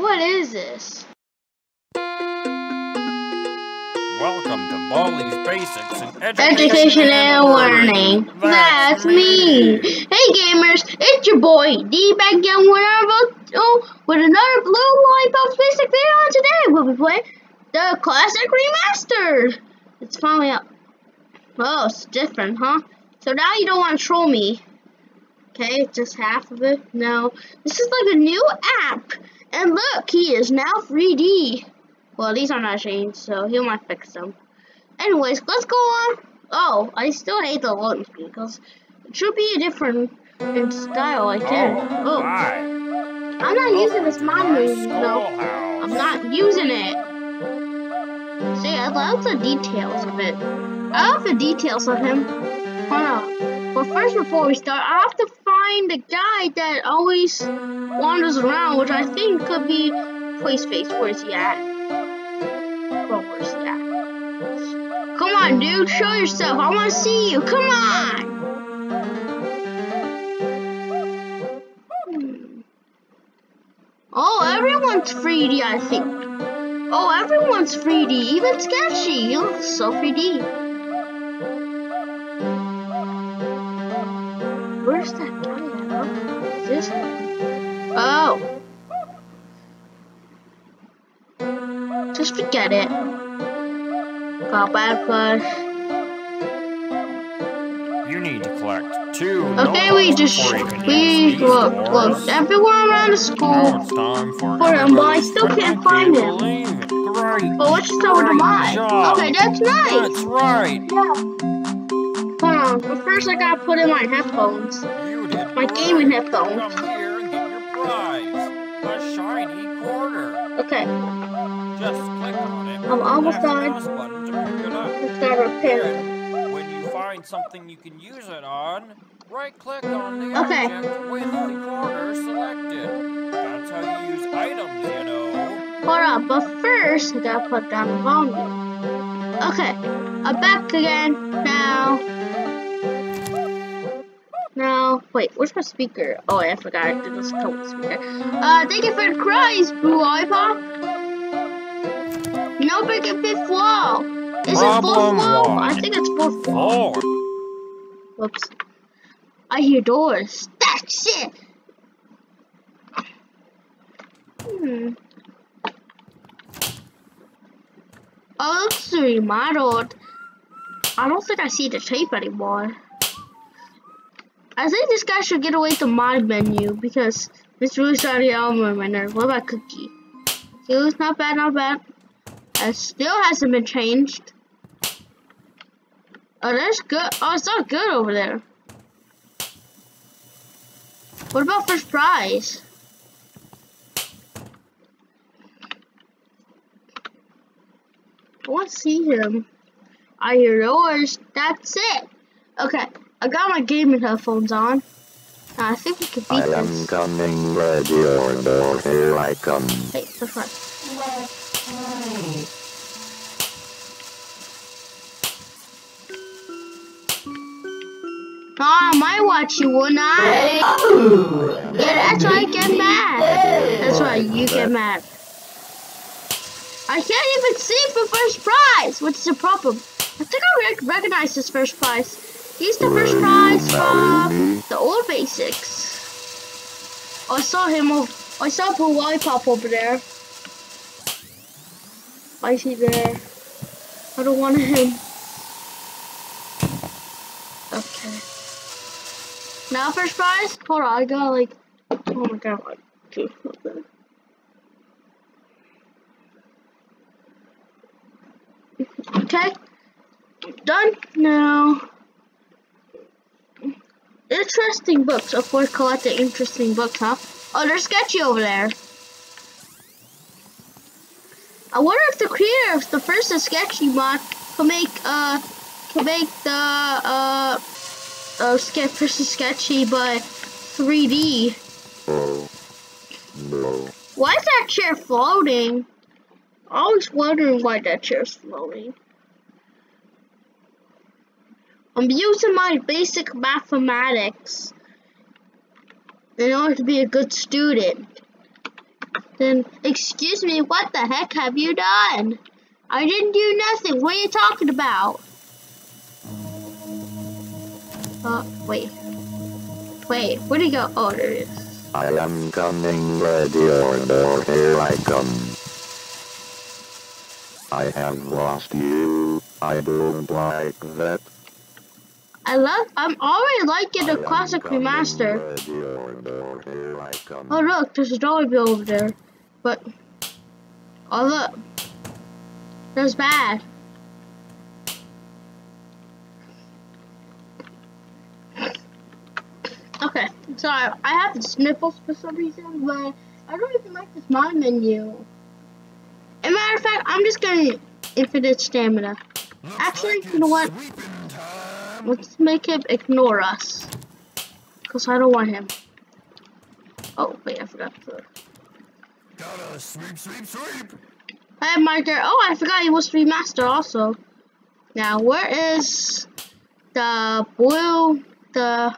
What is this? Welcome to Baldi's Basics in Education, Education and Learning. That's me. Hey gamers, it's your boy D back again with another, oh, with another Blue Lollipop Basic video. And today we'll be playing the Classic Remastered. It's finally up. Oh, it's different, huh? So now you don't want to troll me. Okay, just half of it. No, this is like a new app. And look, he is now 3D. Well, these are not changed, so he might fix them. Anyways, let's go on. Oh, I still hate the loading speed because it should be a different in style, I think. Oh, Oh. I'm not using this mod move, no. I'm not using it. See, I love the details of it. I love the details of him. Hold on. But first, before we start, I have to find the guy that always wanders around, which I think could be Place Face. Where's he at? Well, where's he at? Come on, dude, show yourself. I want to see you. Come on. Oh, everyone's 3D, I think. Oh, everyone's 3D, even Sketchy. He looks so 3D. Just forget it. Got bad push. You need to collect two. Okay, we just before you can we look look everywhere around the school. for, For him, but I still can't find him. Great. But let's start with the job. Okay, that's nice. That's right. Yeah. Hold on, but first I gotta put in my headphones. My gaming headphones. Come here and get your prize. A shiny quarter. Okay, I'm almost done. mouse button to pick it up. let's gotta repair when you find something you can use it on, right click on the Okay. object with the corner selected. That's how you use items, you know. Hold on, but first I gotta put down the volume. Okay, I'm back again now. Now, wait, where's my speaker? Oh, I forgot I did this code speaker. Uh, thank you for the cries, Blue Lollipop. No and fifth wall. Is it fourth wall? one. I think it's fourth wall. Four. Whoops. I hear doors. That's it. Hmm. Oh, it's remodeled. I don't think I see the tape anymore. I think this guy should get away the mod menu because it's really starting out on my nerve. What about Cookie? See, it's not bad, not bad. It still hasn't been changed. Oh, that's good. Oh, it's not good over there. What about first prize? I want to see him. I hear doors. That's it. Okay, I got my gaming headphones on. I think we can beat I am coming, ready door, here I come. Hey, first prize. Oh, my watch you will not. Oh. Yeah, that's why I get mad. That's why you get mad. I can't even see for first prize, which is a problem. I think I rec recognize this first prize. He's the first prize from the old basics. Oh, I saw him. I saw Blue Lollipop over there. Why is he there? I don't want him. Okay. Now first prize? Hold on, I got like, oh my god, like two. Okay, done now. Interesting books. Of course, collecting interesting books, huh? Oh, they're sketchy over there. I wonder if the creator of the first sketchy mod can make uh can make the uh uh sketch first sketchy but 3D. Oh. Why is that chair floating? Always wondering why that chair's floating. I'm using my basic mathematics in order to be a good student. Then, excuse me, what the heck have you done? I didn't do nothing. What are you talking about? Uh, wait. Wait, where'd he go? Oh, there it is. I am coming, ready or here I come. I have lost you. I don't like that. I love, I'm already liking the classic remaster. Oh look, there's a dollar bill over there. But oh look. That's bad. Okay, sorry, I have sniffles for some reason, but I don't even like this my menu. As a matter of fact, I'm just gonna infinite stamina. Actually, you know what? Let's make him ignore us. Cause I don't want him. Oh, wait, I forgot to Gotta sweep, sweep, sweep. Hey, Marker. Oh, I forgot he was remaster also. Now, where is the blue, the,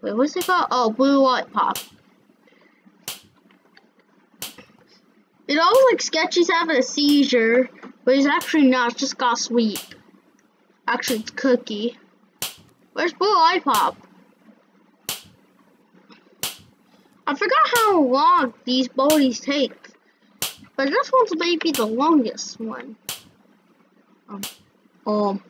wait, what's it called? Oh, blue light pop. It almost like Sketchy's having a seizure, but he's actually not, just got sweet. Actually, it's Cookie. Where's Blue Light Pop? I forgot how long these bodies take. But this one's maybe the longest one. Um, um.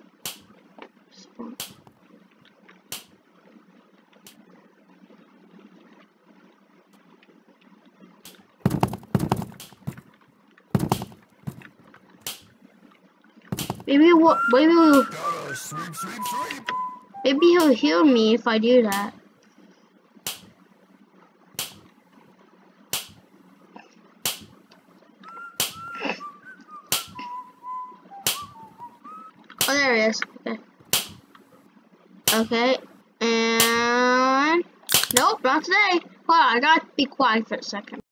Maybe what? Maybe he'll, maybe he'll heal me if I do that. Oh, there it is. Okay. Okay. And nope, not today. Hold on, I gotta be quiet for a second.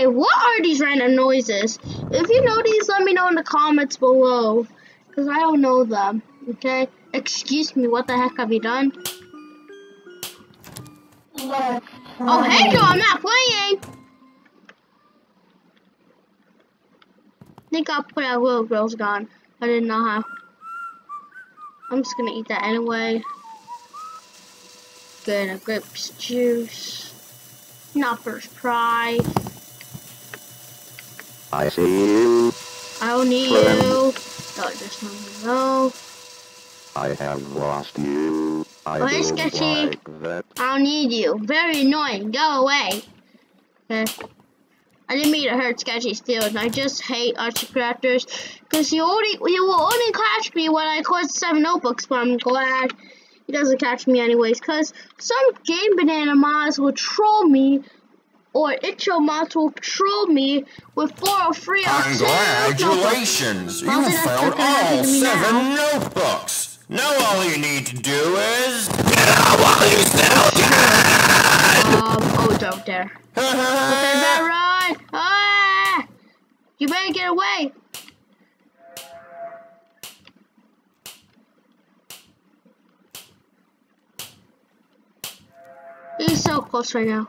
Okay, what are these random noises? If you know these, let me know in the comments below. Because I don't know them. Okay? Excuse me, what the heck have you done? Oh, hey, Joe, I'm not playing! I think I'll put out little girl's gone. I didn't know how. I'm just gonna eat that anyway. Get a grapes juice. Not first prize. I see you. I don't need you. Oh, just know. I have lost you. I don't Sketchy. like that. I don't need you. Very annoying. Go away. Okay. I didn't mean to hurt Sketchy's feelings. I just hate Arts and Crafters because he only he will only catch me when I collect seven notebooks. But I'm glad he doesn't catch me anyways. Cause some GameBanana mods will troll me, or mods will troll me with 403 Congratulations! You Well, then that's found not gonna happen all seven notebooks. Now all you need to do is. Get out while you still can! Um, oh, don't dare. Okay, better run! Ah! You better get away! He's so close right now.